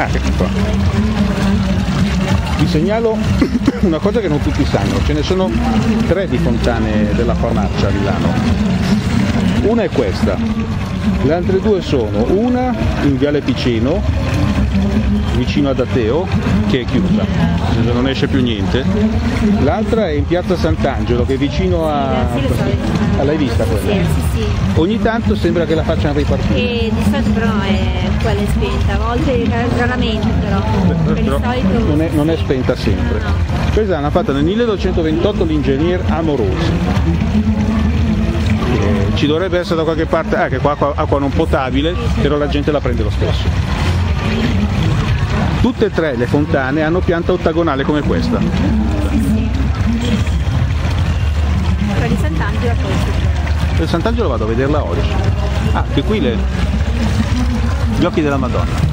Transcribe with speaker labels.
Speaker 1: Ah, ecco qua. Vi segnalo una cosa che non tutti sanno, ce ne sono tre di fontane della Farmaccia a Milano. Una è questa, le altre due sono una in Viale Piceno, vicino ad Ateo, che è chiusa, non esce più niente. L'altra è in piazza Sant'Angelo, che è vicino a... Ah, l'hai vista quella?
Speaker 2: Sì, sì, sì.
Speaker 1: Ogni tanto sembra che la facciano ripartire.
Speaker 2: E di solito però è quella è spenta, a volte raramente però. Per il
Speaker 1: Però
Speaker 2: solito
Speaker 1: non, è, non è spenta sempre. Questa l'hanno fatta nel 1228 l'ingegner Amorosi. Eh, ci dovrebbe essere da qualche parte, ah che qua acqua, acqua non potabile, però la gente la prende lo stesso. Tutte e tre le fontane hanno pianta ottagonale come questa.
Speaker 2: quella di Sant'Angelo poi
Speaker 1: Per Sant'Angelo vado a vederla oggi. Ah, che qui le... gli occhi della Madonna.